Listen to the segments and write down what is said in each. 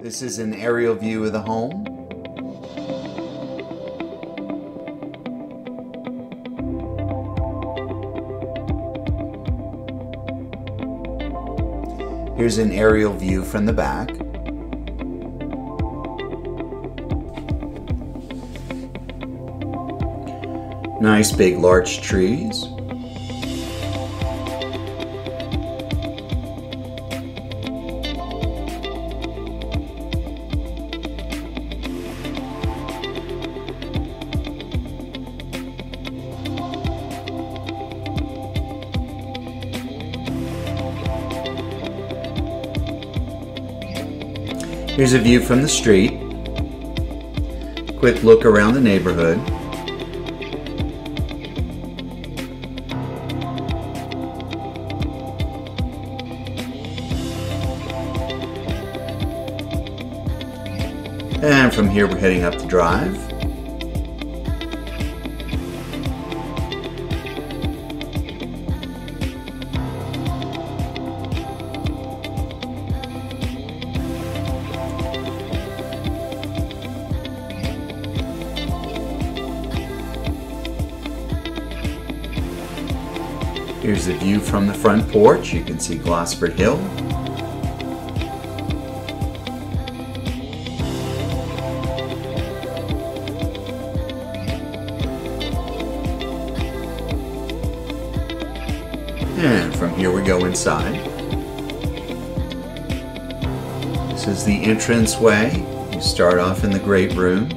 This is an aerial view of the home. Here's an aerial view from the back. Nice big larch trees. Here's a view from the street. Quick look around the neighborhood. And from here we're heading up the drive. Here's the view from the front porch. You can see Glassford Hill. And from here we go inside. This is the entrance way. You start off in the great room.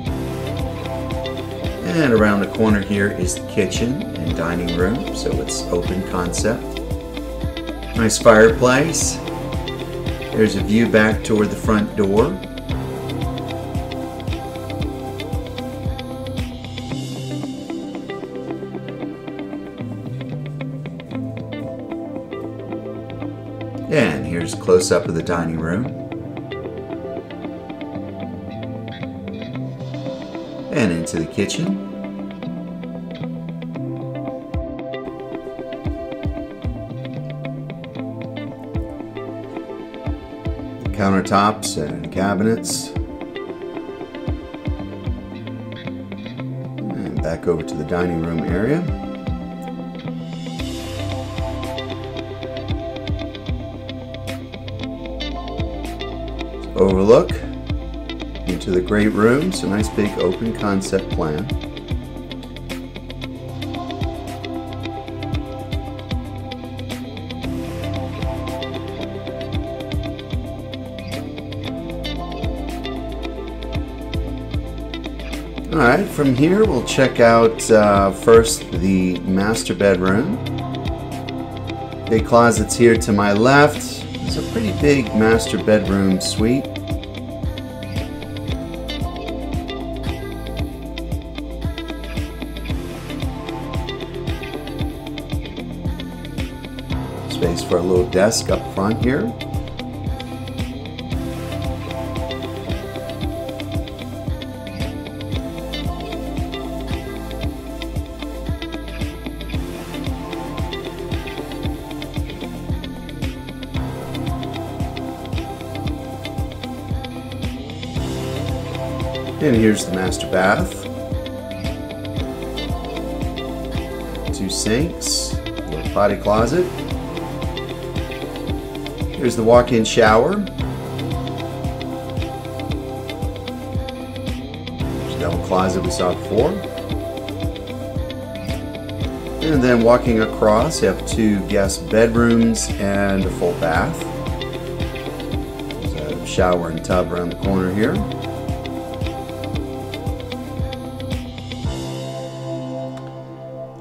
And around the corner here is the kitchen and dining room, so it's open concept. Nice fireplace. There's a view back toward the front door. And here's a close-up of the dining room. And into the kitchen. Countertops and cabinets. And back over to the dining room area. overlook into the great rooms, a nice big open concept plan. Alright, from here we'll check out uh, first the master bedroom. Big closets here to my left. It's a pretty big master bedroom suite. For a little desk up front here. And here's the master bath. Two sinks, little potty closet. Here's the walk-in shower. There's the double closet we saw before. And then walking across, you have two guest bedrooms and a full bath. There's a shower and tub around the corner here.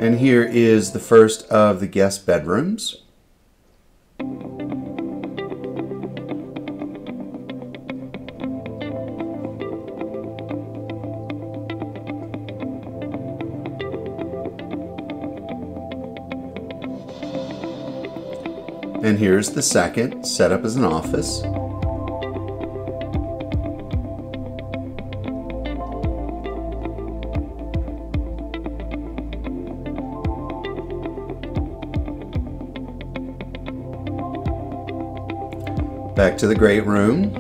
And here is the first of the guest bedrooms. And here's the second, set up as an office. Back to the great room.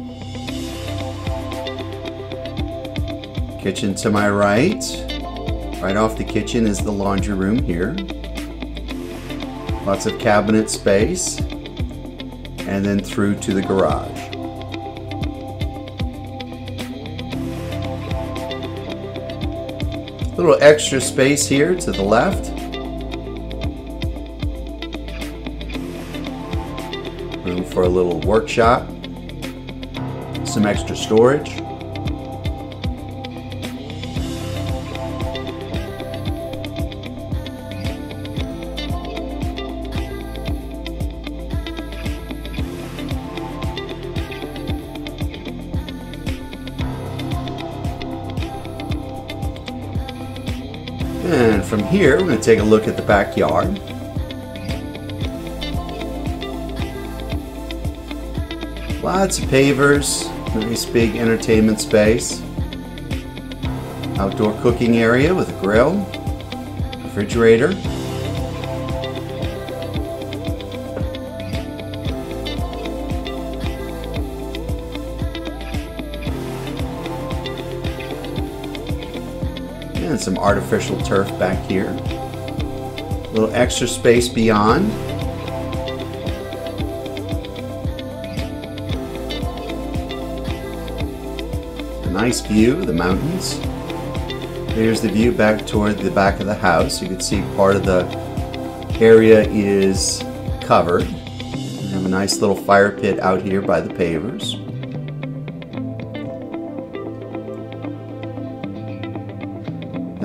Kitchen to my right. Right off the kitchen is the laundry room here. Lots of cabinet space. And then through to the garage. A little extra space here to the left. Room for a little workshop. Some extra storage. And from here, we're going to take a look at the backyard. Lots of pavers, nice big entertainment space. Outdoor cooking area with a grill, refrigerator. And some artificial turf back here. A little extra space beyond. A nice view of the mountains. Here's the view back toward the back of the house. You can see part of the area is covered. We have a nice little fire pit out here by the pavers.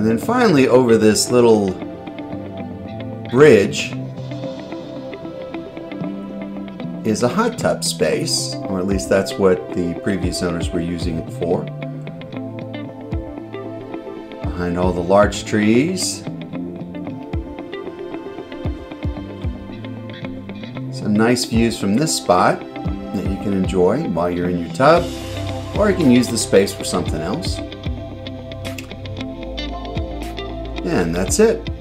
And then finally over this little bridge is a hot tub space, or at least that's what the previous owners were using it for. Behind all the large trees. Some nice views from this spot that you can enjoy while you're in your tub, or you can use the space for something else. And that's it.